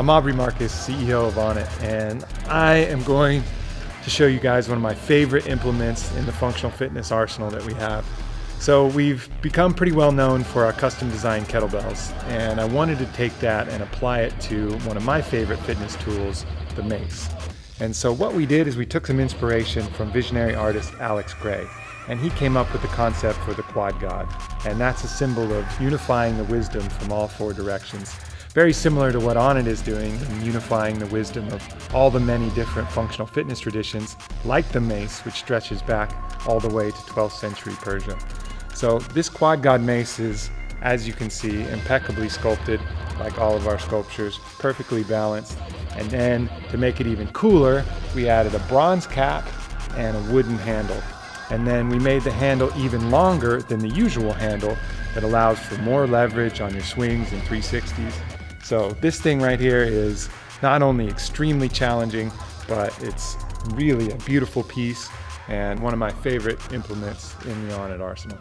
I'm Aubrey Marcus, CEO of Onnit, and I am going to show you guys one of my favorite implements in the functional fitness arsenal that we have. So we've become pretty well known for our custom designed kettlebells, and I wanted to take that and apply it to one of my favorite fitness tools, the mace. And so what we did is we took some inspiration from visionary artist Alex Grey, and he came up with the concept for the quad god, and that's a symbol of unifying the wisdom from all four directions very similar to what Onnit is doing in unifying the wisdom of all the many different functional fitness traditions, like the mace, which stretches back all the way to 12th century Persia. So this quad god mace is, as you can see, impeccably sculpted, like all of our sculptures, perfectly balanced. And then to make it even cooler, we added a bronze cap and a wooden handle. And then we made the handle even longer than the usual handle that allows for more leverage on your swings and 360s. So this thing right here is not only extremely challenging, but it's really a beautiful piece and one of my favorite implements in the Onnit arsenal.